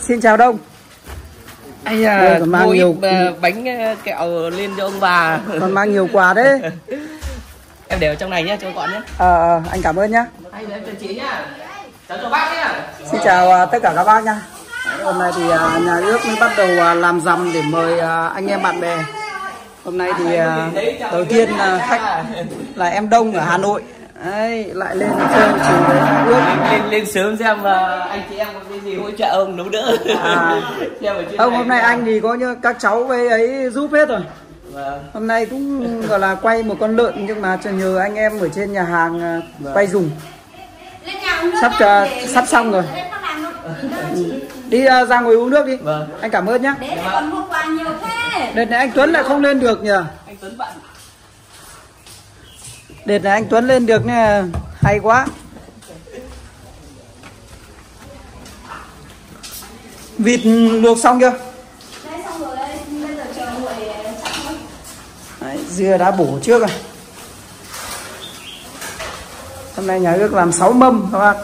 Xin chào Đông Anh à, còn mang nhiều- à, bánh à, kẹo lên cho ông bà. Còn mang nhiều quà đấy em để ở trong này nhá, cho gọn nhé. Ờ ờ, anh cảm ơn nhá Anh cho chị nhá. Cháu cho bác nhá. Xin chào à, tất cả các bác nha Hôm nay thì à, nhà ước mới bắt đầu à, làm rằm để mời à, anh em bạn bè Hôm nay thì à, đầu tiên à, khách là em Đông ở Hà Nội Đấy, lại lên chơi chiều với nhà ước. Lên, lên, sớm xem à, anh chị em có cái gì hỗ trợ ông nấu đỡ. À. Ông hôm nay anh thì có như các cháu với ấy giúp hết rồi. Vâng. Hôm nay cũng gọi là quay một con lợn nhưng mà nhờ anh em ở trên nhà hàng à, quay dùng. Sắp cho- sắp xong rồi. Đi. À, ra ngồi uống nước đi. Vâng. Anh cảm ơn Đấy thế. Đợt này anh Tuấn lại không lên được nhỉ Anh Tuấn bạn. Đợt này anh Tuấn lên được nè Hay quá Vịt luộc xong chưa? Đấy xong rồi đây Bây giờ chờ nguội chắc thôi Đấy, dưa đã bổ trước rồi Hôm nay nhà ước làm 6 mâm các bạn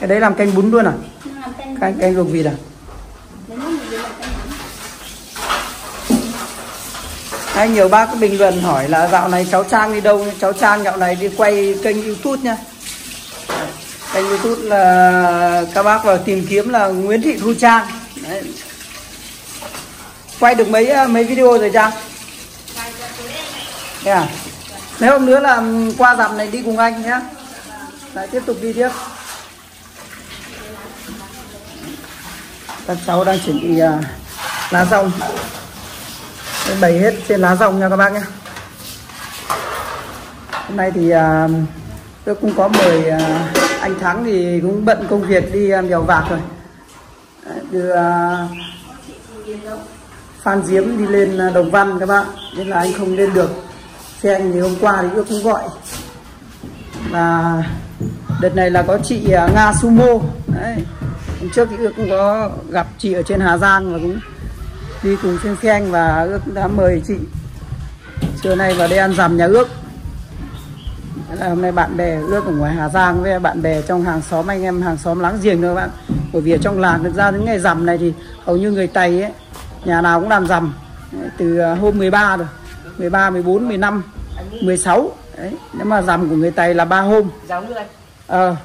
Cái đấy làm canh bún luôn à? Làm Canh, canh luộc vịt à? Đến lúc mình làm tên hay nhiều bác có bình luận hỏi là dạo này cháu Trang đi đâu Cháu Trang dạo này đi quay kênh youtube nha Kênh youtube là các bác vào tìm kiếm là Nguyễn Thị Thu Trang Đấy. Quay được mấy mấy video rồi Trang? Thế à? Nếu hôm nữa là qua dặm này đi cùng anh nhé Lại tiếp tục đi tiếp Các cháu đang chuẩn bị uh, lá rong Bày hết trên lá rong nha các bác nhé. Hôm nay thì à, tôi cũng có mời à, anh Thắng thì cũng bận công việc đi à, mèo vạc rồi. Đưa à, Phan Diếm đi lên à, Đồng Văn các bạn nên là anh không lên được. Xe anh thì hôm qua thì tôi cũng gọi. Và đợt này là có chị à, Nga Sumo. Đấy hôm trước thì tôi cũng có gặp chị ở trên Hà Giang và cũng đi cùng trên xe anh và ước đã mời chị trưa nay vào đây ăn rằm nhà ước. Là hôm nay bạn bè ước ở ngoài Hà Giang với bạn bè trong hàng xóm anh em hàng xóm láng giềng thôi các bạn. Bởi vì ở trong làng thực ra đến ngày rằm này thì hầu như người Tây ấy nhà nào cũng làm rằm từ à, hôm 13 rồi 13, 14, 15, 16 đấy nếu mà rằm của người Tây là ba hôm. Ờ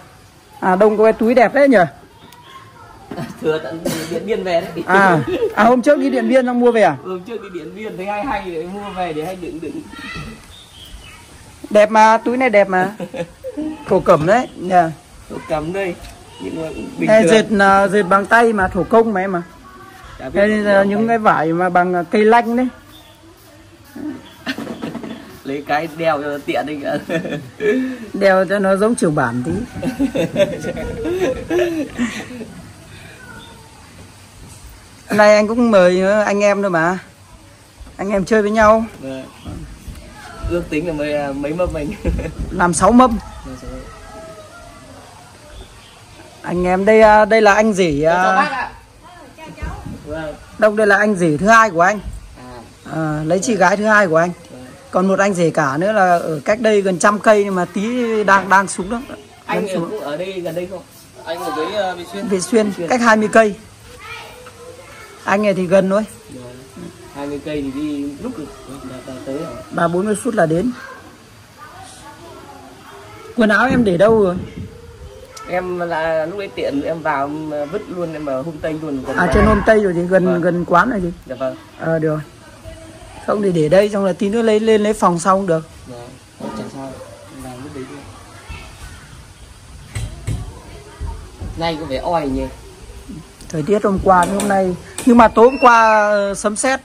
à đông có cái túi đẹp đấy nhỉ Thừa tận Điện Biên về đấy. à à hôm trước đi điện biên xong mua về à Hôm trước đi Điện Biên thấy hay hay để mua về để hay đựng đựng. đẹp mà túi này đẹp mà thổ cẩm đấy nhỉ Tôi cầm đây. Nhưng mà bình thường. dệt là dệt bằng tay mà thủ công mà em mà đây là những cái vải mà bằng cây lanh đấy lấy cái đeo cho tiện đi đeo cho nó giống trường bản tí hôm nay anh cũng mời anh em thôi mà. Anh em chơi với nhau. Vâng. ước tính là mấy à, mấy mâm mình làm sáu mâm. Anh em đây à, đây là anh rể Cho bác à, ạ. Vâng. đâu đây là anh rể thứ hai của anh. À. Lấy chị gái thứ hai của anh. Vâng. còn một anh rể cả nữa là ở cách đây gần trăm cây nhưng mà tí đang đang xuống đó. Anh xuống. cũng ở đây gần đây không? Anh ở dưới uh, Vị Xuyên. Việt Xuyên cách 20 cây anh này thì gần thôi. Hai mươi cây thì đi lúc được là, tới ba bốn mươi phút là đến. Quần áo em để đâu rồi? Em là lúc ấy tiện em vào em vứt luôn em ở hôm tây luôn à trên hôm tây rồi thì gần Vâng. gần quán rồi gì dạ vâng. Ờ được rồi. không thì để đây xong là tí nữa lấy lên lấy phòng sau cũng được. Không chẳng sao. Em làm lúc đấy luôn nay có vẻ oi nhỉ? Thời tiết hôm qua hôm nay nhưng mà tối hôm qua ờ, sấm sét.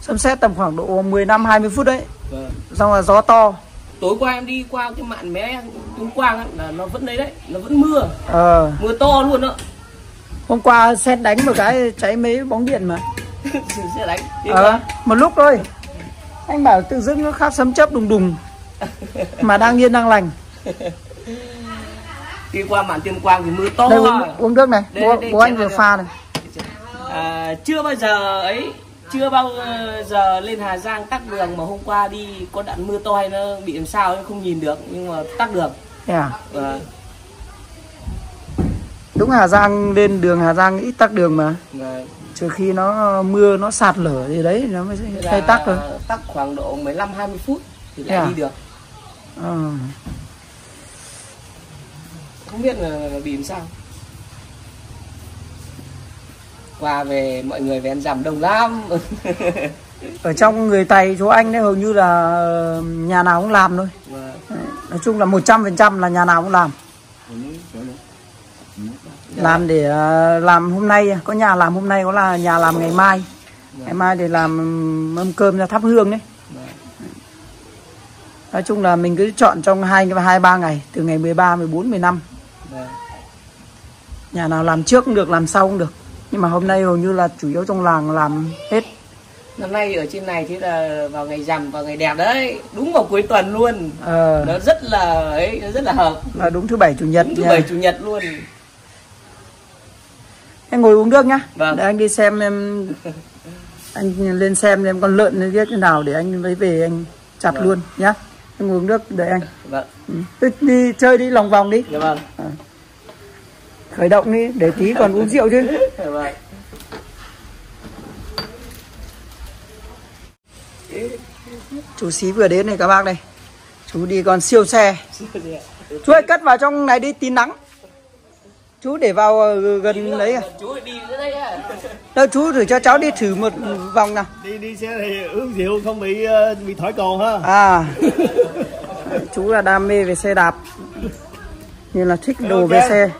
Sấm sét tầm khoảng độ 15 20 phút đấy. Vâng. Xong là gió to. Tối qua em đi qua cái mạn mé Tuyên Quang là nó vẫn đấy đấy nó vẫn mưa. Ờ. Mưa to luôn đó. Hôm qua sét đánh một cái cháy mấy bóng điện mà. Sẽ đánh ờ qua. một lúc thôi. Anh bảo tự dưng nó khác sấm chớp đùng đùng. Mà đang yên đang lành. Đi qua mạn Tuyên Quang thì mưa to đây uống, uống nước này. Đây, bố, đây, bố anh vừa pha này à, chưa bao giờ ấy chưa bao giờ lên Hà Giang tắc đường mà hôm qua đi có đoạn mưa to hay nó bị làm sao ấy, không nhìn được nhưng mà tắc đường Thế à? và Đúng Hà Giang lên đường Hà Giang ít tắc đường mà. và Trừ khi nó mưa nó sạt lở gì đấy nó mới hay là tắc thôi. tắc khoảng độ 15 20 phút thì lại à? đi được Ờ. không biết là bị làm sao qua về mọi người về ăn giảm đông lắm Ở trong người Tày chỗ anh đấy hầu như là nhà nào cũng làm thôi. Đấy, Nói chung là 100% là nhà nào cũng làm. Làm để ờ, làm hôm nay, có nhà làm hôm nay có là nhà làm ngày mai. Ngày mai để làm mâm cơm ra thắp hương đấy. Nói chung là mình cứ chọn trong hai hai ba ngày, từ ngày 13, 14, 15. và Nhà nào làm trước cũng được, làm sau cũng được. Nhưng mà hôm nay hầu như là chủ yếu trong làng làm hết. năm nay ở trên này thế là vào ngày rằm vào ngày đẹp đấy đúng vào cuối tuần luôn Ờ, nó rất là ấy nó rất là hợp là đúng thứ bảy chủ nhật đúng thứ bảy chủ nhật luôn Em ngồi uống nước nhá. Vâng. Để anh đi xem em anh lên xem em con lợn nó biết thế nào để anh lấy về anh chặt Vâng. luôn nhá. Em ngồi uống nước đợi anh. vâng Ừ. Cứ đi chơi đi lòng vòng đi. dạ vâng Khởi động đi để tí còn uống rượu chứ. Chú xí vừa đến này các bác đây. Chú đi con siêu xe. Chú ơi cất vào trong này đi tín nắng. Chú để vào ờ, gần đấy à. chú đi đây à Đâu chú thử cho cháu đi thử một vòng nào. đi đi xe này uống rượu không bị ờ, bị thổi cồn ha À Chú là đam mê về xe đạp Như là thích đồ về xe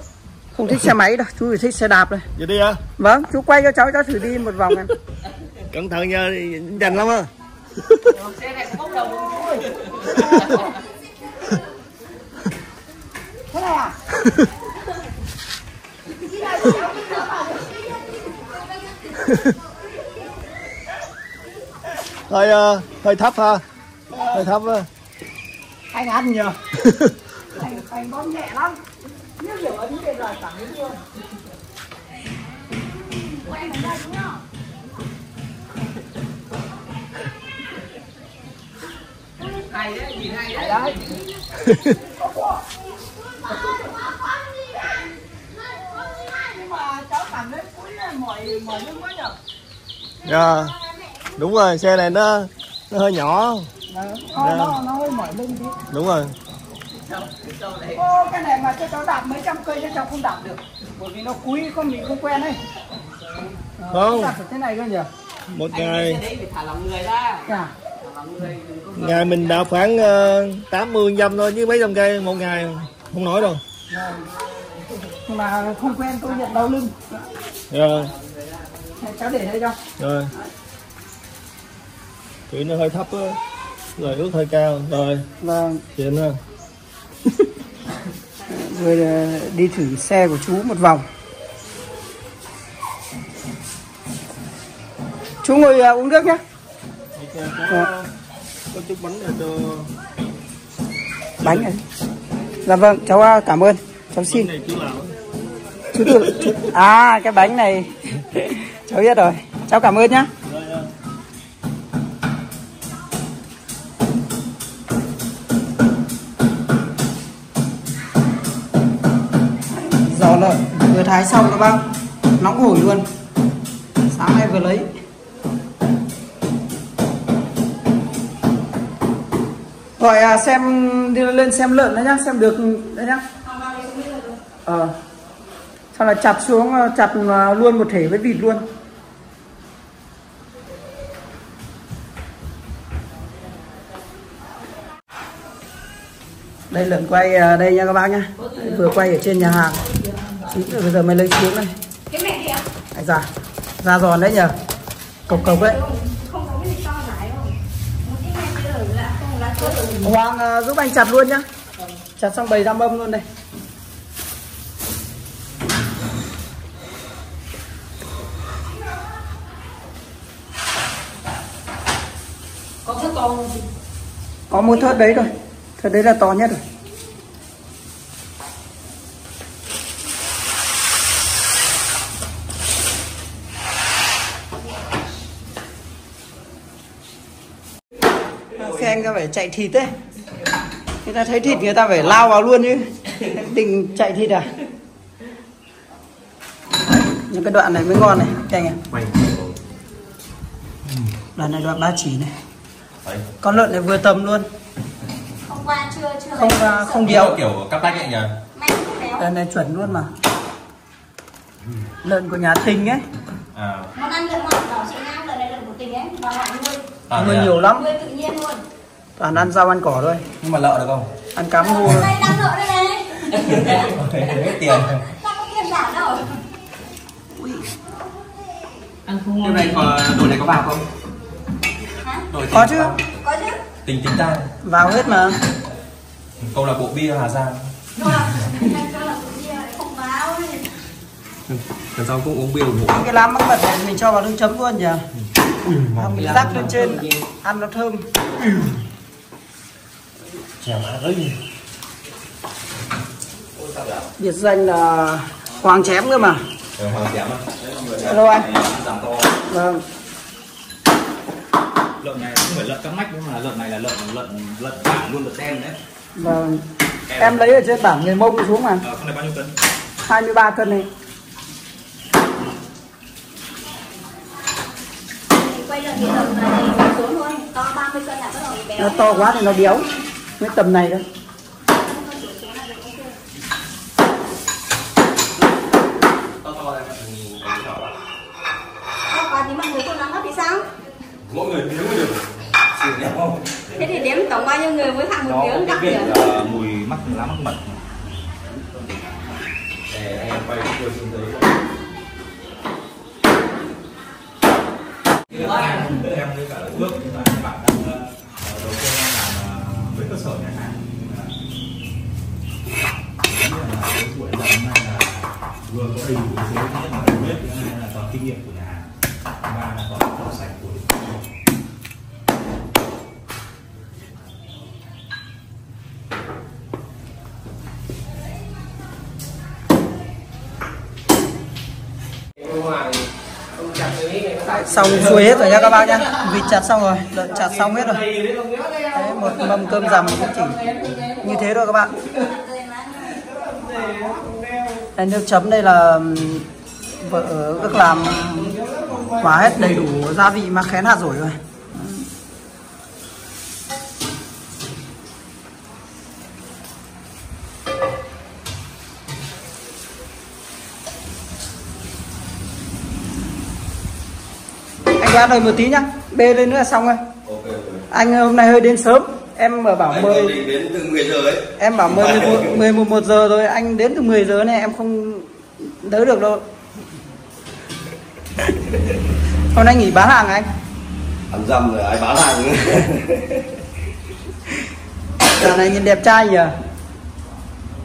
Không thích xe máy đâu Chú chỉ thích xe đạp thôi vậy đi hả? Vâng chú quay cho cháu cháu thử đi một vòng em. Cẩn thận nha dành lắm á. Xe này bốc đầu Thế này à hơi ờ, hơi thấp ha. Hơi thấp á. Anh ăn nhờ Anh, bóp nhẹ lắm ấn về rồi cảm luôn hay đấy nhìn hay đấy Đấy mỏi mỏi lưng quá nhở dạ đúng rồi xe này nó nó hơi nhỏ. Nó, nó, nó, nó hơi mỏi lưng đúng rồi Ô, cái này mà cho cháu đạp mấy trăm cây cho cháu không đạp được. Bởi vì nó cúi không mình không quen ấy. Không. đạp được thế này cơ nhỉ? Một ngày. thả người ra à, người ngày mình đạp khoảng uh, 80 trăm thôi chứ mấy trăm cây một ngày không nổi đâu. Nhưng mà không quen tôi nhận đau lưng. Rồi Này, cháu để đây cho. Rồi thủy nó hơi thấp á. Rồi ướt hơi cao. Rồi. Vâng. Chuyện ha rồi ờ, đi thử xe của chú một vòng. Chú ngồi ờ, uống nước nhé có chút bánh này cho bánh này dạ vâng cháu ờ, cảm ơn. Cháu xin. Chú tự à cái bánh này. Cháu biết rồi. Cháu cảm ơn nhá thái xong các bác nóng hổi luôn. Sáng nay vừa lấy. Gọi à, xem đi lên xem lợn đấy nhá xem được đấy nhá. Ờ. Sau là chặt xuống ờ, chặt ờ, luôn một thể với vịt luôn. Đây lợn quay ờ, đây nha các bác nhá. Vừa quay ở trên nhà hàng. Tí nữa bây giờ mới lấy xuống đây cái này kìa. Đấy, ra ra giòn đấy nhờ. Cộc cộc đấy. Này Hoàng ờ, giúp anh chặt luôn nhá. Chặt xong bày ra mâm luôn đây. Có rất to không có một thớt đấy rồi. Thớt đấy là to nhất rồi chạy thịt đấy người ta thấy thịt người ta phải lao vào luôn chứ định chạy thịt à? Những cái đoạn này mới ngon này các anh ạ. Đoạn này đoạn ba chỉ này. Con lợn này vừa tầm luôn. Hôm qua chưa chưa không à, không béo. Kiểu cắp tách ấy nhỉ? Không đoạn này chuẩn luôn mà. Lợn của nhà Thình ấy. À, Món ăn lợn ngọt đó chị Nam lợn này lợn của tình ấy. Và họ nuôi. À nuôi à? nhiều lắm. Nuôi tự nhiên luôn. Toàn ăn rau ăn cỏ thôi. Nhưng mà lợ được không? Ăn cám ngô Hôm nay đang lợn đây này. hết tiền. Đang có tiền giả đâu. ăn không ngon này có đồ này có vào không? Này có chứ. vào. Có chứ. tính tính ra. Vào hết mà. Câu lạc bộ bia Hà Giang. Không? Là không báo. lần sau cũng uống bia ủng hộ. Cái lá mắc mật này mình cho vào nước chấm luôn nhỉ? Xong mình rắc lên trên ăn nó thơm chèo má rơi biệt danh là hoàng chém cơ mà. Ờ, hàng chém á. Hello anh. Vâng. Lợn này không phải lợn cắp nách nhưng mà lợn này là lợn lợn lợn cả luôn lợn đen đấy. Vâng. Em lấy ở trên bảng người mông xuống mà. Ờ, con này bao nhiêu cân? 23 cân này. Thì quay lợn thì lợn này xuống thôi. To 30 cân là bắt đầu béo. nó to quá thì nó béo mới tầm này thì sao? mỗi người miếng mới được. Xỉu nhau Thế thì đếm tổng bao nhiêu người mới phạm một cái cắt vị miếng. ờ, mùi mắc lá mắc mật. Để anh em quay video trên đấy. Em với cả ước nhưng mà sở nhà hàng. Cái buổi làm hôm nay là vừa có đầy đủ số thứ nhất là đầu bếp thứ hai là toàn kinh nghiệm của nhà hàng thứ ba là toàn độ sạch của xong xuôi hết rồi nha các bác nhá. Vịt chặt xong rồi. Lợn chặt xong hết rồi một mâm cơm rằm cũng chỉ như thế thôi các bạn. Đây, nước chấm đây là vợ ước làm hóa hết đầy đủ gia vị mà khén hạt rổi rồi. Anh ra đợi một tí nhá. Bê lên nữa là xong rồi. Anh hôm nay hơi đến sớm em bảo mời đến từ 10 giờ ấy. Em bảo mười mười một một giờ rồi anh đến từ 10 giờ này em không đỡ được đâu. Hôm nay nghỉ bán hàng anh. Ăn dầm rồi ai bán hàng? Giờ này nhìn đẹp trai nhỉ?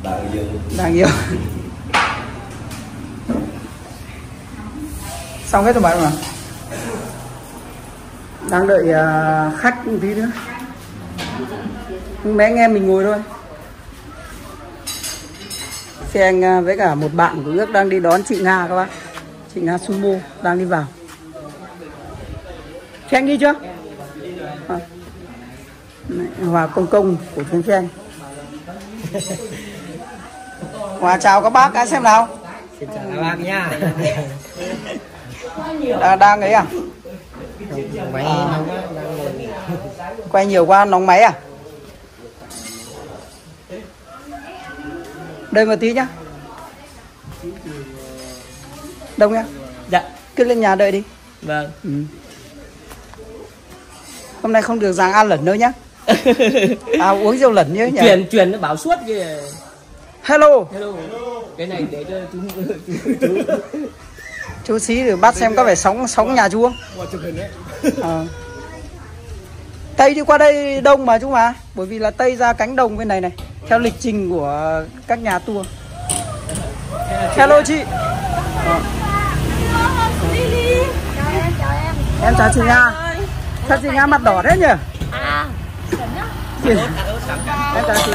Đáng yêu. Đáng yêu. Xong hết rồi bạn mà đang đợi à, khách một tí nữa mấy anh em mình ngồi thôi. Xe anh à, với cả một bạn của ước đang đi đón chị nga các bác. Chị nga sumo đang đi vào. Xe anh đi chưa? À. Hòa công công của chúng xe hòa chào các bác cái xem nào. Xin chào các bác nha đang, đang ấy à? Máy quay nhiều quá nóng máy à đây một tí nhá. Đông nhá. Dạ. Cứ lên nhà đợi đi. Vâng. Ừ. hôm nay không được giang ăn lẩn nữa nhá. À uống rượu lẩn nhớ nhỉ? Truyền truyền nó bảo suốt kìa. Hello. Hello. Cái này để cho chú chú chú xí thử bắt xem có phải sóng sóng nhà chú không? Ờ. tây đi qua đây đông mà chú mà bởi vì là tây ra cánh đồng bên này này theo lịch trình của các nhà tour. Hello chị. Em chào chị nga sao chị nga mặt đỏ thế nhỉ? À, Chị- em chào chị.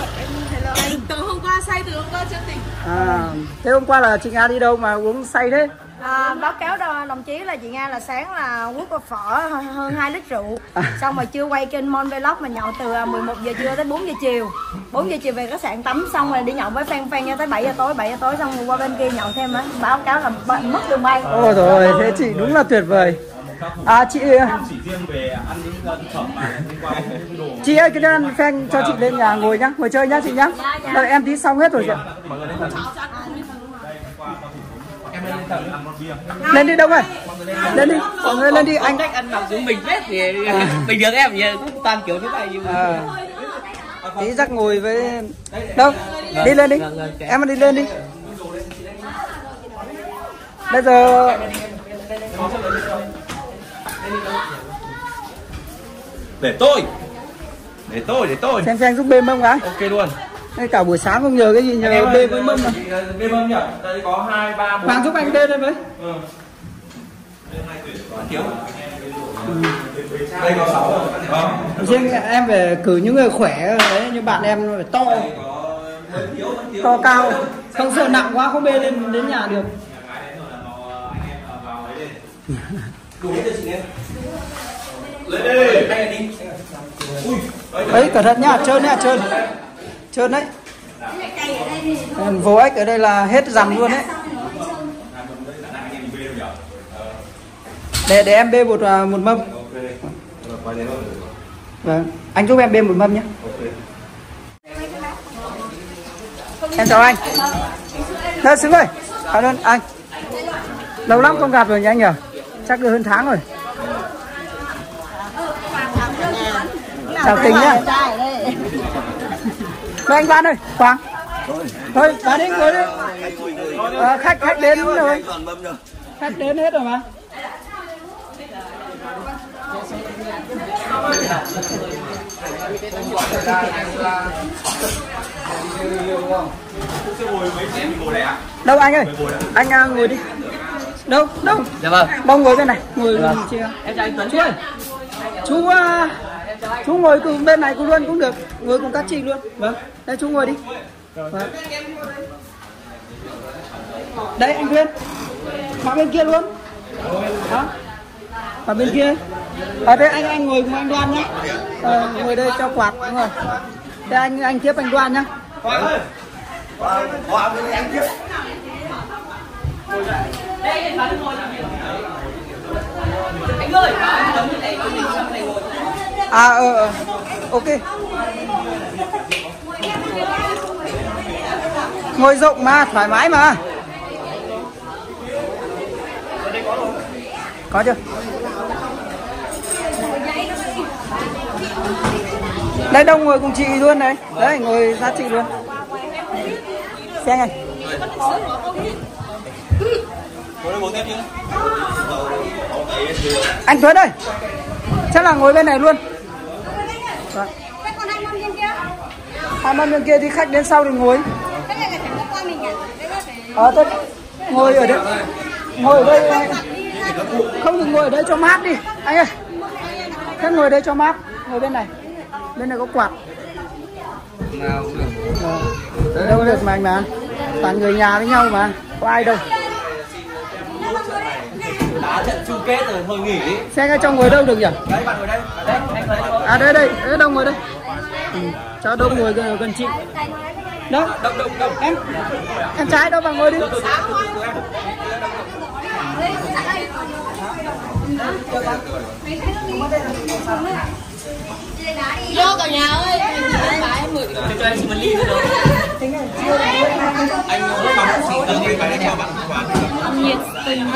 Từ hôm qua say từ hôm qua chưa tỉnh. À thế hôm qua là chị nga đi đâu mà uống say thế À, báo cáo đó, đồng chí là chị Nga là sáng là quất qua phở hơn 2 lít rượu. À. Xong rồi chưa quay kênh Mon Vlog mà nhậu từ à, 11 giờ trưa tới 4 giờ chiều. 4 giờ chiều về khách sạn tắm xong rồi đi nhậu với Phan Phan cho tới 7 giờ tối 7 giờ tối xong rồi qua bên kia nhậu thêm á. Báo cáo là mất đường bay. Ôi rồi thế chị đúng là tuyệt vời. À chị chỉ riêng về ăn những phẩm mà liên quan đến đồ chị ơi cái đàn phanh cho chị lên nhà ngồi nhá ngồi chơi nhá chị nhá. Đợi em tí xong hết rồi chị ạ. mọi người em lên đi đông ơi. Lên đi. Mọi người lên đi anh. cách ăn mặc giống mình hết thì bình thường em thì cũng toàn kiểu như này nhưng mà à, tí chắc ngồi với đâu đi lên đi. Vâng, vâng, em đi lên đi. Bây giờ để tôi. Để tôi để tôi. Xem xem giúp bê mâm cái ok luôn Đây cả buổi sáng không nhờ cái gì nhờ bê với mâm mà. bê mâm nhỉ? Đây có hai ba bốn. Hoàng giúp anh bê lên với. Ừ. thiếu. Đây có sáu rồi. Vâng riêng em về cử những người khỏe đấy như bạn em phải to. To cao. Không sợ nặng quá không bê lên đến nhà được. Đủ hết chị nghe lên đây. Đi ấy cẩn thận nhá trơn nhá trơn trơn đấy. Vô ếch ở đây là hết dằm luôn đấy để để em bê một à, một mâm. Vâng. Anh giúp em bê một mâm nhé. Em chào anh. Thế xứng ơi. Cảm ơn anh. Lâu lắm không gặp rồi nhỉ anh nhỉ? Chắc được hơn tháng rồi. Chào tình nhá Thôi anh Văn ơi Quang. Thôi. Vào đi ngồi đi. Ờ, khách khách đến rồi. khách đến hết rồi mà. Đâu anh ơi? Anh à, ngồi đi. Đâu đâu? Dạ vâng. Bông ngồi bên này. Ngồi Vâng. chia em chào anh Tuấn chú ơi. Chú à, chú ngồi cùng bên này cũng luôn cũng được. Ngồi cùng các chị luôn. Vâng. Đây chú ngồi đi. Vâng. đây anh Tuyên vào bên kia luôn. Đó. Vào bên kia. Ở đây anh anh ngồi cùng anh Đoan nhé ờ, ngồi đây cho quạt đúng rồi. Đây anh anh tiếp anh Đoan nhá. Anh ơi à ờ ờ. ok. Ngồi rộng mà, thoải mái mà. Có chưa? Đây, đông ngồi cùng chị luôn này. Đấy, ngồi ra chị luôn. Xem này. Anh Tuấn ơi, chắc là ngồi bên này luôn. Vâng. Thế còn hai mâm bên kia? Hai bên bên kia thì khách đến sau thì ngồi. Cái này là chẳng có qua mình à? Thế ờ tôi ngồi ở đây. Ngồi ở đây. Không được ngồi ở đây cho mát đi. Anh ơi. Thế ngồi đây cho mát. Ngồi bên này. Bên này có quạt. Ờ, đâu được mà anh mà. Toàn người nhà với nhau mà. Có ai đâu. Đá trận chung kết rồi thôi nghỉ. Đi xe ngay trong ngồi đâu được nhỉ? Đấy bạn ngồi đây. Ngồi đây à đây đây đây đông ngồi đây ừ. cho đông ngồi gần, gần chị đó động động động em em trái đâu mà ngồi đi Vô cả nhà ơi cho cho em xin một ly anh bằng anh phải cho bạn quán nhiệt tình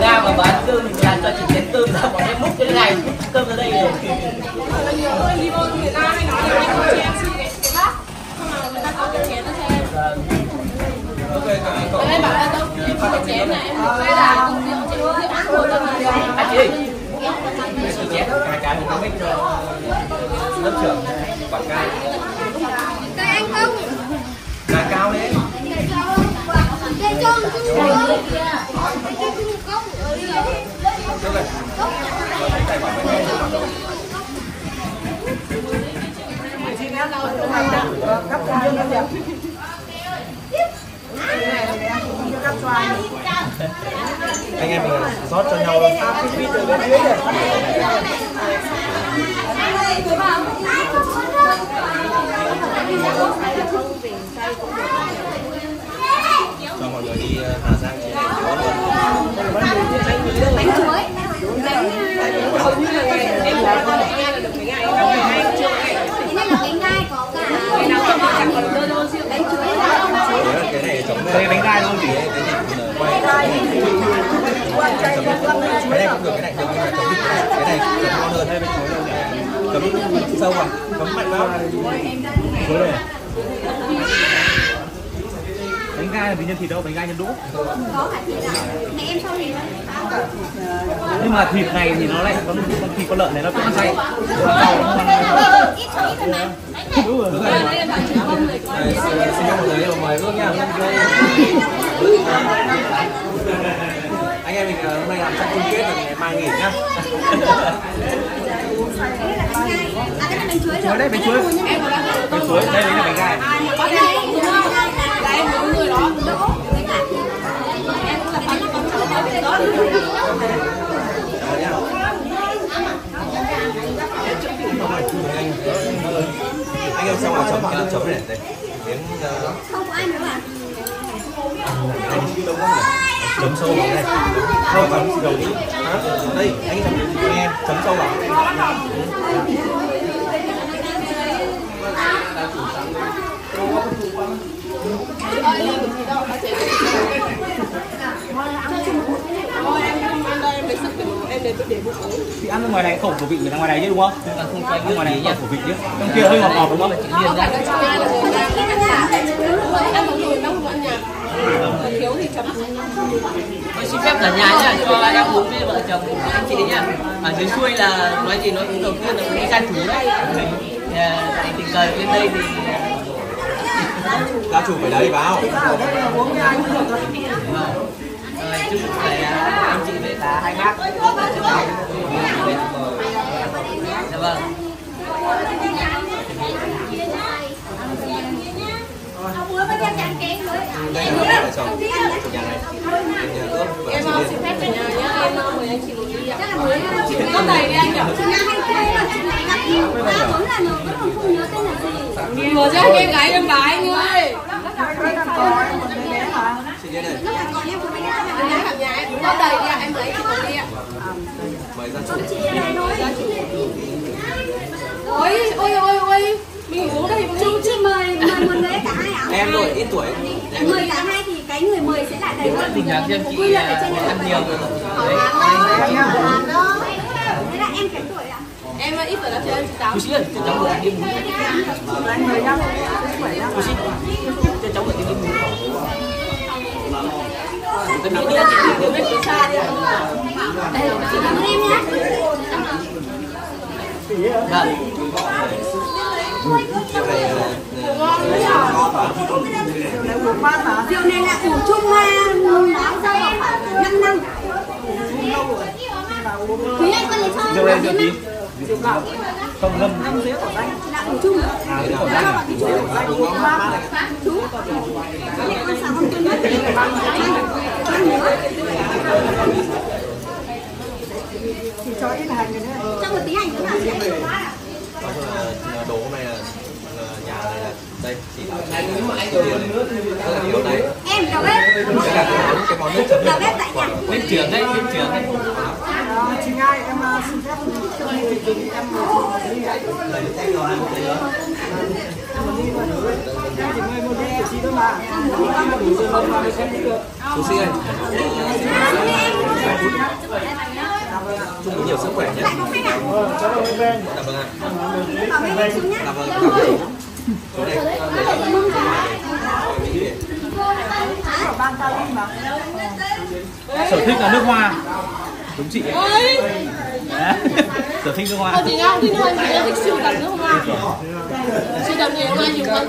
nga mà bán cơm thì làm cho chị chén cơm ra, bọn em múc cái này. Cơm ra đây này anh. em mình rót cho nhau luôn À, cái dưới này. cho mọi người đi ờ, Hà Giang chơi cái này chống đây bánh gai luôn chị quay cái này cũng được cái này được. Nhưng mà chống cái này cái này chống ngon hơn hay bên chuối đâu chấm sâu vào chấm mạnh vào chuối này bánh gai là vì nhân thịt đâu? Bánh gai nhân đũa. Nhưng mà thịt này thì nó lại con con thịt con lợn này nó cũng ăn say đúng rồi anh em mình ờ, hôm nay làm xong chung kết rồi ngày mai nghỉ nhá. Chuối đấy bánh chuối. Bánh chuối. Đây là bánh gai anh em xong rồi chấm cái chấm này đây. Miếng à chấm sâu vào đây. Không chấm đồng ý à, đây anh chấm nghe chấm sâu vào thì ăn ngoài này khẩu của vị người ta ngoài này chứ đúng không không quay ngoài này khẩu của vị chứ trong kia hơi ngọt ngọt đúng không Thiếu thì chấm. Tôi xin phép cả nhà nhá, cho em uống với vợ chồng anh chị nhá. Ở dưới xuôi là nói gì nói cũng đầu tiên là cũng đi ra chủ đấy. Thì à, tình cờ bên đây thì gia chủ phải đấy Ta. Rồi, chúc khỏe anh chị với cả hai bác. Dạ vâng. Đây là vợ chồng chủ nhà này nhà và xin phép cả nhà em mời anh chị một ly ạ có này đi anh vừa em gái em gái anh ơi em chị này em em có đầy đi ạ em lấy chị một ly ạ mời ôi ôi ôi ôi, mình uống đây chú chị mời mời một lễ? Em tuổi ít tuổi Mời cả hai thì cái người mời sẽ lại đầy hơn. Tình chị Quy luật ở trên à, ăn nhiều. À. Thế là em cái tuổi ạ? em ít tuổi lắm chị em chị tám Chú sĩ cho cháu đi nhá. Sức khỏe nhá. Chú sĩ, cho cháu một đi bún. Cái miệng đĩa chị đĩa biết từ xa đi. Cảm ơn em nhé. Vâng điều này ờ, Nếu uống. Rượu này là ủ chung hoa bán rau vào khoảng 5 năm. Quý anh có lấy cho rượu đây rượu gì không ngâm là của chung. à rượu khẩu rang Chú. Cái con sao quên mất. Nữa. Thì cho ít hành rồi đấy. Cho một tí hành nữa là sẽ là đồ hôm nay là là nhà này là đây chỉ là mà anh có điều này. rất là nhiều này Em đầu bếp. là cái món cái nước chấm bếp tại nhà. Bếp trưởng đấy, bếp trưởng đấy. À, chị Ngai em à, xin phép anh em chú sĩ ơi chúc nhiều sức khỏe nhé cảm ơn cảm cảm mà. sở thích là nước hoa đúng chị ấy. ôi Đấy. sở thích nước hoa Ờ, chị Nga không thích nước hoa chị Nga thích siêu đậm nước hoa siêu đậm nhiều hoa nhiều hơn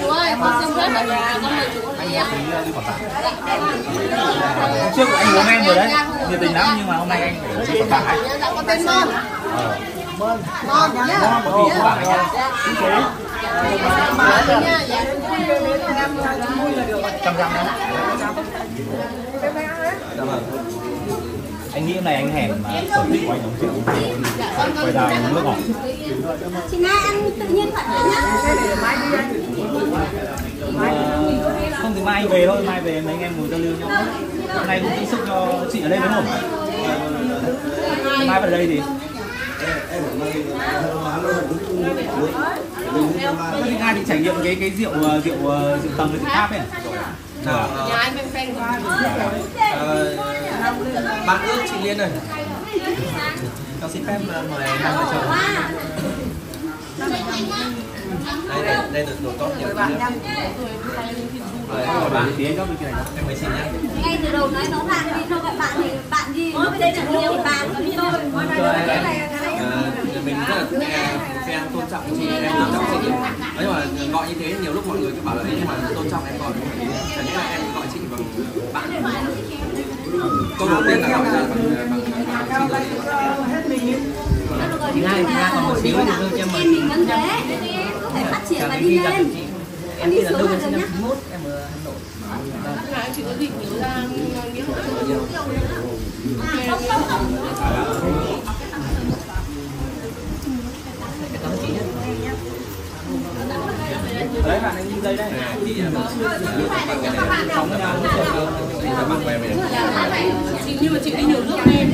Chú ơi, con xem hết con mời chú đi ăn. hôm trước anh uống em rồi đấy nhiệt tình lắm nhưng mà hôm nay anh phải đi còn lại Dạ, con tên Mơn. Mơn. Mơn nhá. Mơn gì cũng bảo anh em Mơn nha, dạ. trăm trăm đó dạ vâng anh nghĩ hôm nay anh hèn mà sở thích của anh uống rượu quay ra uống nước ngọt Chị Na ăn tự nhiên thoải mái nhá. Ờ, không thì mai anh về thôi mai về mấy anh em ngồi giao lưu nhau. Hôm nay cũng giữ sức cho chị ở đây đúng không? Ờ, mai vào đây thì Thế thì ai định trải nghiệm cái cái rượu ờ, rượu rượu tầng với rượu tháp ấy à? Nhà anh phanh ờ, bạn ước chị Liên ơi. Cháu xin phép ờ, mời hai vợ chồng đây đây đây được đồ tốt nhiều bạn nhá mời mời bạn. Tí anh góp bên kia này em mới xin nhá Ngay từ đầu nói nó bạn đi thôi gọi bạn thì bạn gì lúc đấy là nhiều thì bạn thì thôi. Ờ, mình rất là fan tôn trọng chị em tôn trọng chị. nói mà gọi như thế nhiều lúc mọi người cứ bảo là nhưng mà tôn trọng em gọi là nghĩa là em gọi chị bằng bạn câu đầu tiên là bằng thứ hai còn một xíu thì tôi cho em mời Em chị. mình vẫn thế, để có thể phát triển và đi lên. Em tên là Lưu Văn sinh năm 91, em ở Hà Nội. Chị có dịch nhớ ra nghĩa Cảm đấy bạn anh đi dây đây là thì là bằng về về Chị nhưng mà chị đi nhiều nước em.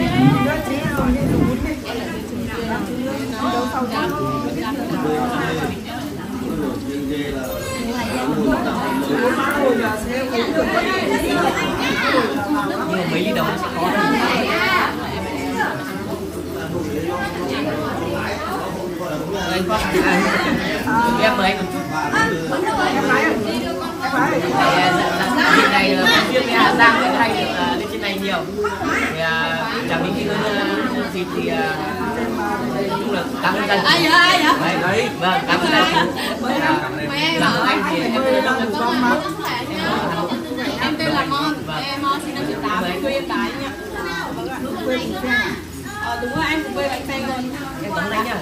Nhưng mà mấy nó sẽ có đấy. Em mời anh một chút. Dịp này viên với Hà Giang mới hay được lên trên này nhiều. Thì chào mình khi có dịp thì chung là cảm ơn anh. Ai ai vậy? Đấy, đấy. Vâng, cảm ơn anh. Em Cảm hả? ơn anh thì em Em Em tên là Mon. Em sinh năm 98, em quê em nha. Ờ đúng rồi, anh cũng quê Bánh Xanh luôn. em cảm ơn anh nhá.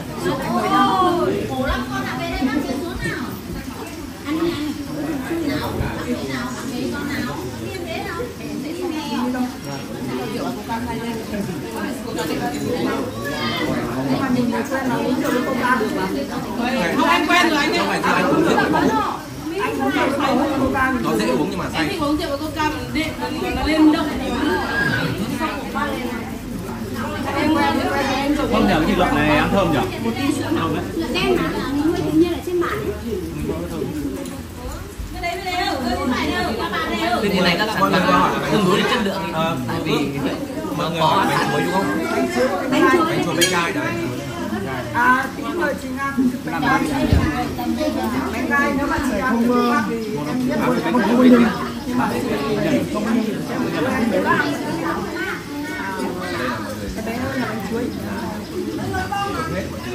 Không anh quen rồi anh chứ anh uống rượu nó dễ uống nhưng mà Em say thích uống rượu với coca mà nó lên động rồi. không nhờ cái thịt lợn này ăn thơm nhỉ thơm đấy Lợn đen mà mình nuôi tự nhiên ở trên bản ấy. Thế này các sản Mọi người phẩm bánh tương đối chất lượng. Ờ, Tại vì mọi người hỏi bánh chuối đúng không bánh chuối bánh gai đấy À, chị Nga bánh gai. Bánh gai nếu mà chị thì em biết một một mình. Nhưng mà không ăn được. Cái bé hơn là bánh chuối hết mọi thứ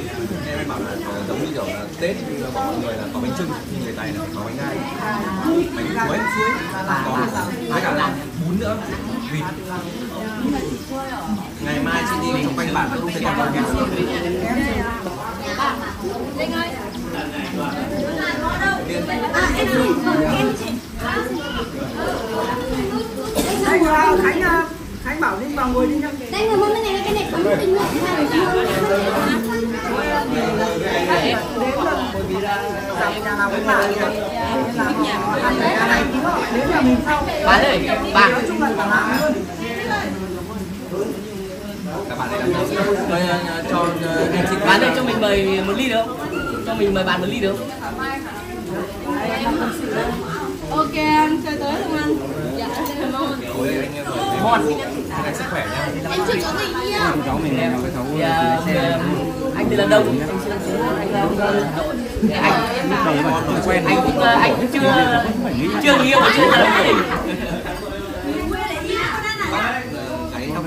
em em bảo là giống như kiểu là tết bây giờ mọi người là có bánh trưng nhưng người tày là phải có bánh gai bánh chuối có với cả là bún nữa vịt ngày mai chị đi trong quanh bản không thể còn đâu À em ơi, em chị. Đây, Khánh, Khánh bảo Linh vào ngồi đi nhá. Đây ngồi bên này Bán mái hơn các bạn đây là tôi ờ, cho chị Bán ơi, cho mình mời một ly được không? Cho mình mời bạn một ly được không? Ok anh chơi tới không anh? Dạ cảm ơn. Ngon Anh sức khỏe nha. Anh chưa có người yêu. cháu mình em à, anh tên là đông anh sinh năm chín anh là ông anh anh cũng à, anh cũng chưa chưa người yêu mà chưa Đấy, không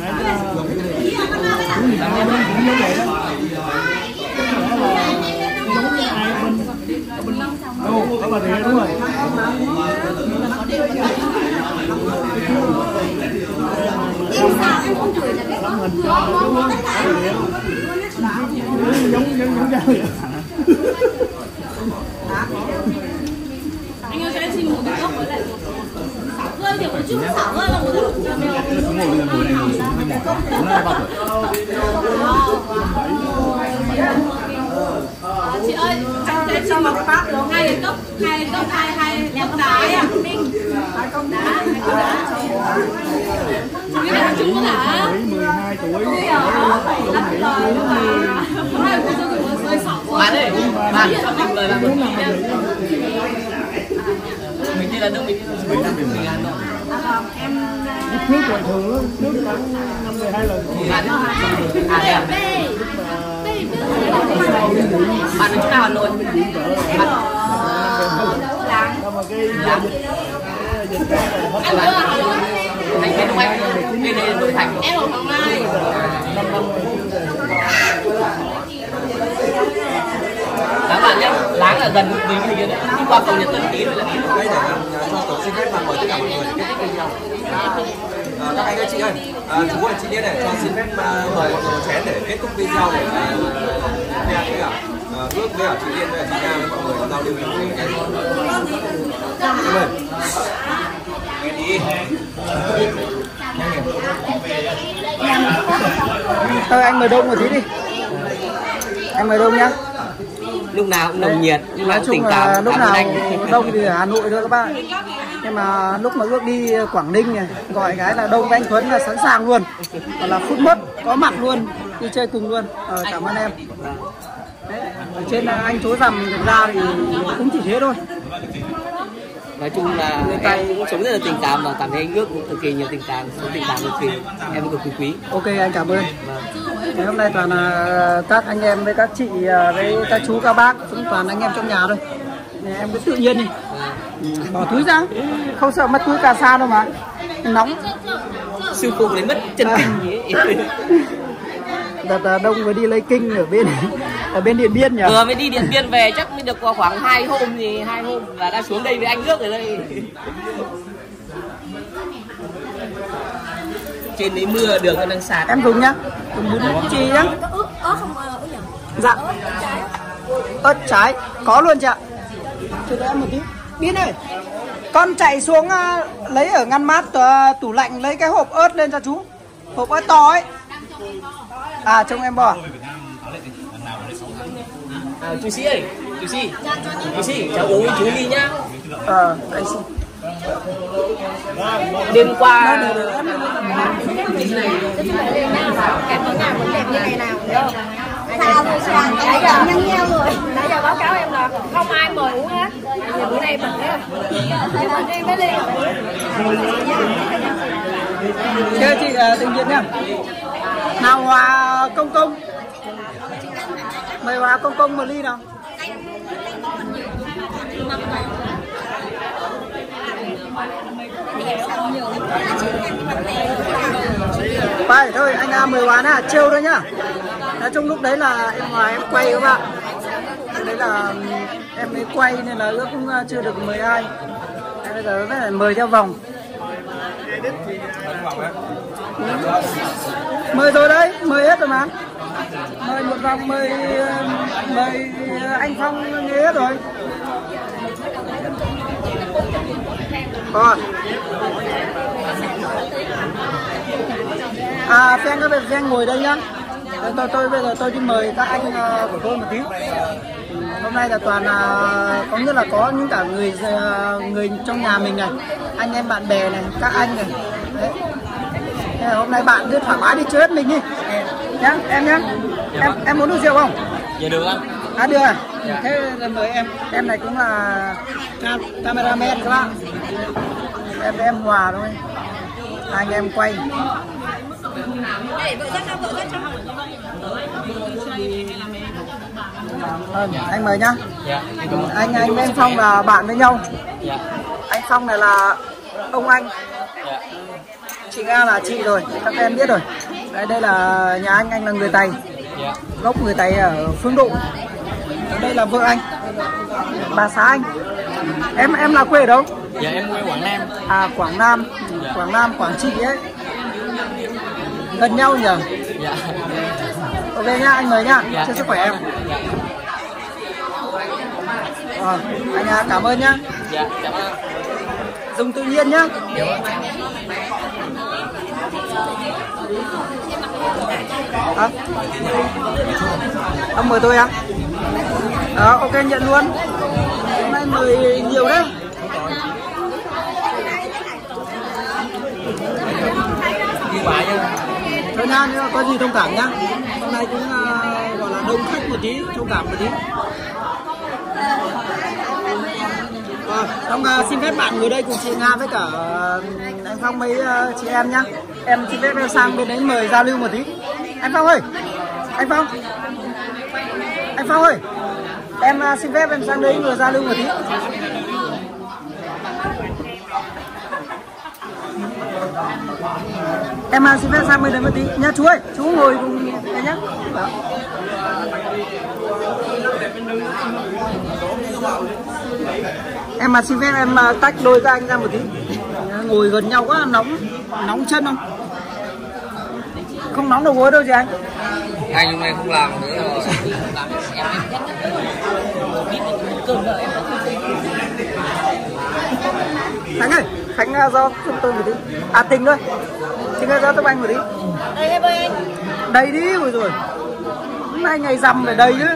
đâu ở bà rịa đúng rồi Em sao em không chửi là cái con người nó nó tất cả giống giống giống vậy Anh ơi cho em xin một cái cốc với lại một xảo hơi thì một chút xảo hơi là một xuống ngồi. Bây giờ ngồi này là bao tuổi Ờ, chị ơi cho em một phát hai cái cốc hai cái cốc hai hai cốc đá à hai cốc đá hai cốc đá cái này chúng có hả 12 tuổi hai cô tôi cũng hơi xảo bạn ơi bạn cho mình lời bạn mình tên là đông mình tên là mình Hà Nội nước bình thường lắm nước năm mười hai lần bạn à đẹp bạn ở chỗ nào Nội? Bạn anh nữa anh bên đây nội thành. Em ở Hoàng Mai láng nhá. Láng là gần mình thì đấy. Đi qua cầu nhật tân tí nữa là đây để cho tổ xin phép mời tất cả mọi người kết thúc video à, các anh các chị ơi à, chú ơi chị Liên này cho xin phép mà mời mọi người một chén để kết thúc video để à, hẹn với cả à, ước với cả chị Liên với cả chị Nga với mọi người giao lưu với người nhé Cảm ơn Nghe đi. Thôi anh mời đông một tí đi. Anh mời đông nhá lúc nào cũng nồng nhiệt lúc nói chung là cảm lúc nào anh đông thì ở Hà Nội thôi các bạn. Nhưng mà lúc mà ước đi Quảng Ninh này gọi cái là đông với anh Tuấn là sẵn sàng luôn. Còn là phút mất có mặt luôn đi chơi cùng luôn. Ờ, cảm ơn em. Đấy, ở trên là anh chối rằm thực ra thì cũng chỉ thế thôi. Nói chung là em cũng sống rất là tình cảm và cảm thấy anh ước cũng cực kỳ nhiều tình cảm sống tình cảm cực kỳ. Em cực kỳ quý. Ok anh cảm ơn Ngày hôm nay toàn là các anh em với các chị à, với các chú các bác cũng toàn anh em trong nhà thôi. Nên em cứ tự nhiên đi. Ừ, bỏ túi ra. Không sợ mất túi cà sa đâu mà. Nóng. Sư phụ đến mất chân kinh ấy. đợt à, đông vừa đi lấy kinh ở bên ở bên điện biên nhỉ? Vừa mới đi điện biên về chắc mới được khoảng hai hôm thì hai hôm. Là đã xuống đây với anh ước rồi đây trên đấy mưa đường nó đang sạt? Em dùng nhá. Dùng bún chi nhá. Ớt ớt không ớt nhỉ dạ. Ớt trái. Có luôn chị ạ. Cho em một tí. Biết ơi con chạy xuống à, lấy ở ngăn mát à, tủ lạnh lấy cái hộp ớt lên cho chú. Hộp ớt to ấy. À trông em bò à, chú sĩ ơi chú sĩ. Chú sĩ cháu uống với chú ly nhá. Ờ anh xin đêm qua Em ở nhà cũng đẹp như ngày nào sao rồi sao Nãy giờ nhăn nheo rồi Nãy giờ báo cáo em là không ai mời uống hết Thì bữa nay mình đi mới đi Thưa chị uh, tình Việt nhá Nào Hòa Công Công Mời Hòa Công Công một ly nào Bài thôi, anh a mời Hòa à trêu thôi nhá. Nói chung lúc đấy là em ngoài em quay các bạn. Lúc đấy là, em mới quay nên là ước cũng à, chưa được mời ai Bây giờ phải mời theo vòng. Mời rồi đấy mời hết rồi mà. Mời một vòng mời à, mời à, anh phong nghe hết rồi. Còn à xem các bạn xem ngồi đây nhá. Tôi, tôi tôi bây giờ tôi đi mời các anh uh, của tôi một tí. Hôm nay là toàn là có nghĩa là có những cả người uh, người trong nhà mình này anh em bạn bè này các anh này. Đấy. Thế là hôm nay bạn cứ thoải mái đi chơi hết mình đi. Nhá em nhá. Em em muốn uống rượu không? Dạ được anh à được à? Thế là mời em em này cũng là ca- cameraman các bạn em em hòa thôi. Hai anh em quay. Ờ, anh mời nhá. Dạ anh anh với anh Phong là bạn với nhau. Dạ. Anh Phong này là ông anh. Dạ. Chị Nga là chị rồi các em biết rồi. Đây đây là nhà anh anh là người Tày. Dạ. Gốc người Tày ở Phương Độ đây là vợ anh. Bà xã anh. Em em là quê ở đâu? Dạ em quê quảng nam. À Quảng Nam. Quảng Nam Quảng Trị ấy. Gần nhau nhỉ? Dạ. Ok nhá anh mời nhá Dạ. chúc sức khỏe em. Dạ. Ờ, anh à, cảm ơn nhá. Dạ cảm ơn. Dùng tự nhiên nhá. Hả? ông mời tôi à đó ok nhận luôn. Hôm nay mời nhiều đấy. Thôi nha nhưng có gì thông cảm nhá. Hôm nay cũng uh, gọi là đông khách một tí thông cảm một tí. Ờ, vâng, Phong uh, xin phép bạn ngồi đây cùng chị Nga với cả anh Phong mấy uh, chị em nhá. Em xin phép em sang bên đấy mời giao lưu một tí. Anh Phong ơi, anh Phong, Phong ơi, em à, xin phép em sang đấy người giao lưu một tí. Em à, xin phép sang bên đấy một tí nha chú ơi, chú ngồi cùng đây nhá. Đó. em mà xin phép em à, tách đôi các anh ra một tí ngồi gần nhau quá nóng nóng chân không không nóng đầu gối đâu chị anh. Anh hôm nay không làm nữa rồi. Khánh ơi khánh à, do giúp tôi một tí à tình thôi tình ơi do giúp anh một tí đây em ơi anh đầy đi rồi rồi hôm nay ngày rằm phải đầy chứ.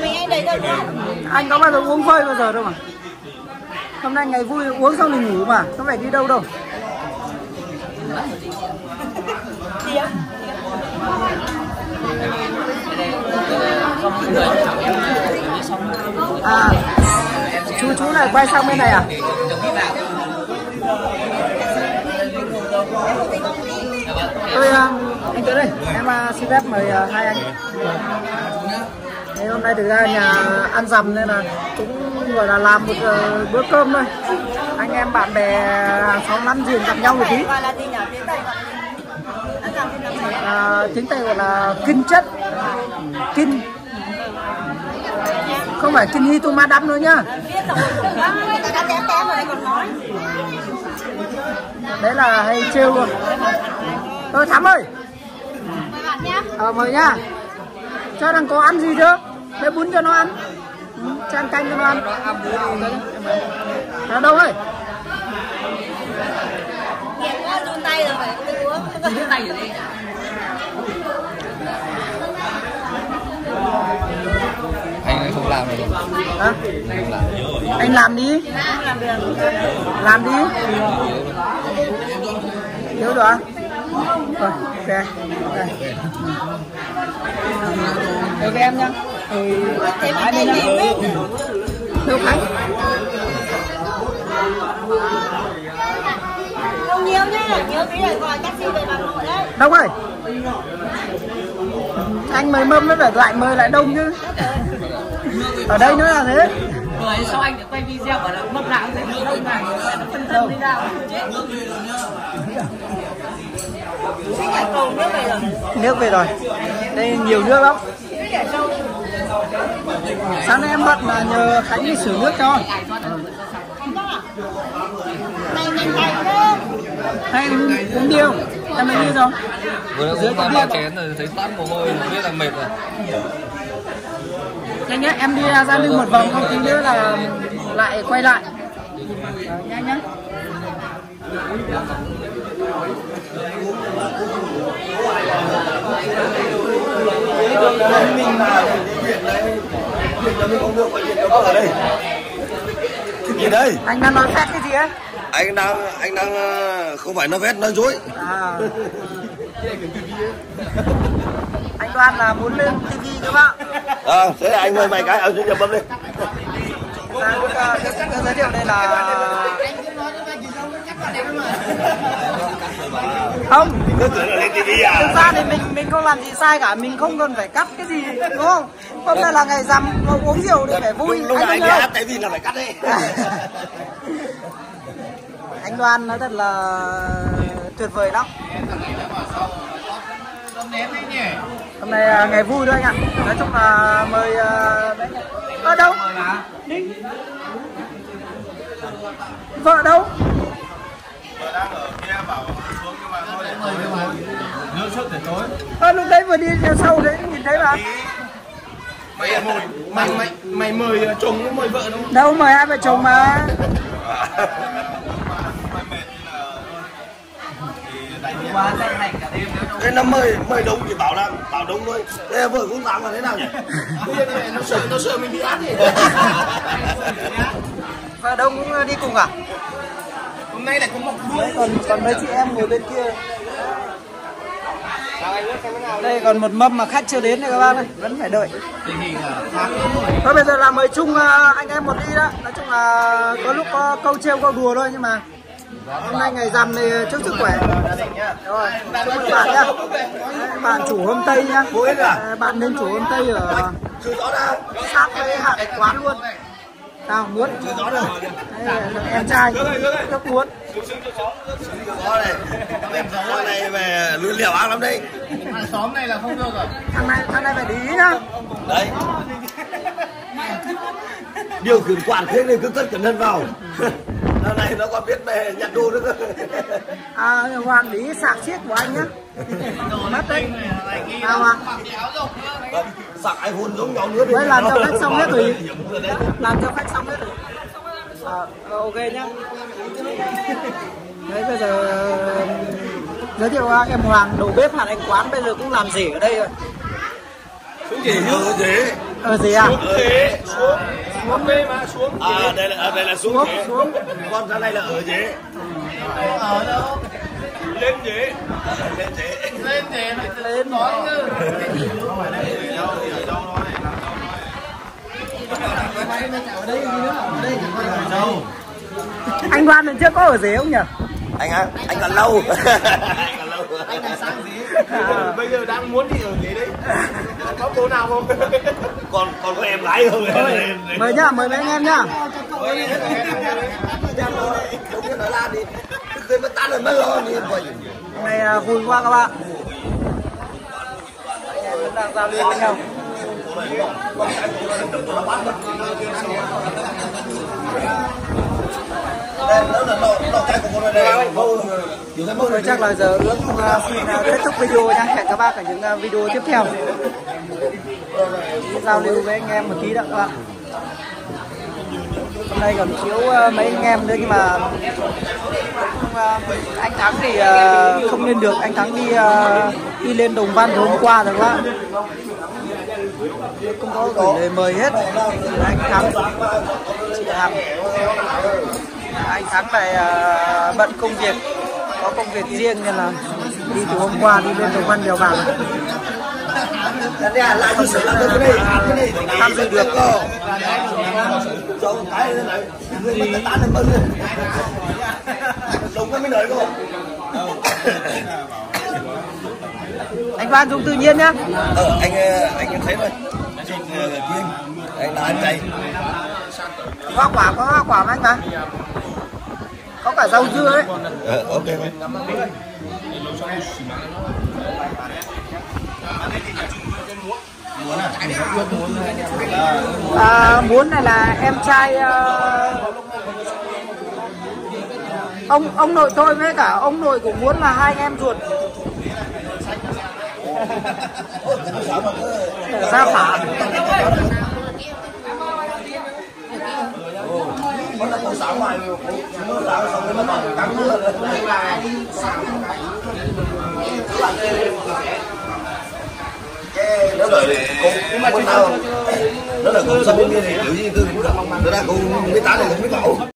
Mình anh anh có bao giờ uống phơi bao giờ đâu mà. Hôm nay ngày vui uống xong thì ngủ mà. Không phải đi đâu đâu à chú chú này quay sang bên này à? Tôi à, anh tới đây em à, xin phép mời à, hai anh. Thế hôm nay thực ra nhà ăn dằm nên là cũng, gọi là làm một ờ, bữa cơm thôi. Anh em bạn bè hàng xóm láng giềng gặp nhau một tí à, tiếng tây gọi là kinh chất. Kinh. Không phải kinh hi tu ma đắm nữa nhá. Đấy là hay trêu luôn. Ờ, Thôi thắm ơi. Mời à, mời nhá. Cho thằng có ăn gì chưa? Lấy bún cho nó ăn. Ừ, cho ăn canh cho nó ăn. Ở đâu ơi tay rồi phải tự uống tay rồi đi anh không làm được Hả? không làm anh làm đi làm đi thiếu rồi à? rồi ok đây với em nha ừ, đi thiếu khánh không nhiều nhá nhiều tí rồi gọi taxi về bà nội đấy đông ơi. Anh mời mâm mới phải lại mời lại đông chứ. Ở đây nữa là thế. Rồi sau anh quay video bảo là mất lãng thế đâu mà nó phân thân đi nào. Nước về rồi. Nước về rồi đây nhiều nước lắm. Sáng nay em bận mà nhờ khánh đi sửa nước cho này mình thành đó hay uống uống điêu em lấy điêu rồi. Vừa uống ba bia. chén rồi thấy toát mồ hôi biết là mệt rồi. Nhanh nhé em đi ra lưu một vòng không? Tí nữa là lại quay lại. Rồi, nhanh nhé. Mình mà viện này viện là mình không được viện nó có ở đây. Gì đây? Anh đang nói phét cái gì ấy anh đang anh đang ờ, không phải nói vét nói dối. À. Anh Đoan là muốn lên TV các bạn à, thế anh mời mày cái ở trên nhập bấm đi. Đức giới thiệu đây là không. À thực ra thì mình mình không làm gì sai cả mình không cần phải cắt cái gì đúng không? Hôm nay là ngày rằm uống rượu thì phải vui. Lúc anh này Minh anh ơi. hát cái gì là phải cắt đi anh Đoan nói thật là tuyệt vời lắm hôm nay à, ngày vui thôi anh ạ. Nói chung là mời à, đấy. ở đâu? Vợ đâu? Ờ, lúc đấy vừa đi sau đấy nhìn thấy bà. Mày mời mày mày mày mời chồng mời vợ đúng không? Đâu mời hai vợ chồng mà thế nó mời mời đông thì bảo là bảo đông thôi. Thế vợ cũng làm là thế nào nhỉ? Nó sợ nó sợ mình bị át gì vợ đông cũng đi cùng à? Hôm nay lại có một Đấy, còn còn mấy chị em ngồi bên kia. Đây còn một mâm mà khách chưa đến này các bác ơi. Vẫn phải đợi. Thôi bây giờ là mời chung à, anh em một ly đó. Nói chung là có lúc có câu trêu câu đùa thôi nhưng mà hôm nay ngày rằm thì chúc sức khỏe. Rồi chúc mừng bạn nhá. Đấy, bạn chủ hôm tây nhá. Đấy, bạn nên chủ hôm tây ở sát với hạ đại quán luôn. Nào muốn. Đấy, em trai. Rất muốn. Đó này, con này về lưỡi liều ác lắm đây. hàng xóm này là không được rồi thằng này thằng này phải để ý nhá. Đấy. Điều khiển quản thế này cứ cất cẩn thận vào. Lần này nó còn biết về nhặt đồ nữa cơ. à, hoàng để ý sạc chiếc của anh nhá mất đấy nào hoàng Sạc iPhone giống nhau nữa đi. Đấy, làm cho khách xong hết rồi. làm cho khách xong hết rồi à, ok nhá đấy bây giờ giới thiệu à, em Hoàng đầu bếp hạt anh quán bây giờ cũng làm gì ở đây rồi Xuống gì? Ở thế. ở gì à Thế. Xuống. Xuống đây mà xuống. À đây là à, đây là xuống Xuống, thế. xuống. Con ra đây là ở thế. Ở đâu? Lên thế. Lên thế. lên để lại lên có chứ anh Đoan lần trước có ở gì không nhỉ Anh á, anh còn lâu. anh là sang gì À. Bây giờ đang muốn đi ở thế đấy. Có bố nào không? còn còn có em gái không? mời nhá mời mấy anh em nhá Không biết nói la đi. Cứ mới tan rồi mới lo đi. Coi như. hôm nay à, vui quá các bạn chắc là giờ ước uh, xin kết thúc video nha. Hẹn các bác ở những uh, video tiếp theo. Giao lưu với anh em một tí đã các bạn hôm nay còn thiếu uh, mấy anh em nữa nhưng mà uh, anh thắng thì uh, không lên được. Anh thắng đi đi lên đồng văn hôm qua rồi các không có gửi lời mời hết. Anh thắng. Chị hằng anh thắng này bận công việc có công việc riêng nên là đi từ hôm qua đi lên đồng văn đèo vàng tham dự được Cho cái này, người ta tán lên lên. Sống cái mới nổi không? anh Văn dùng tự nhiên nhá Ờ, anh anh thấy rồi. Ờ, anh là anh trai. hoa quả có hoa quả mà anh mà có cả rau dưa ấy Ờ, ok à, muốn này là em trai uh, ông ông nội tôi với cả ông nội của muốn là hai anh em ruột. Dạ, Ra phả Con là cô sáng ngoài, mưa sáng xong rồi nó là cô, muốn tao, nếu là cô sắp bên kia thì kiểu gì tôi cũng được. Nó ra cô mới tán này cũng biết cậu.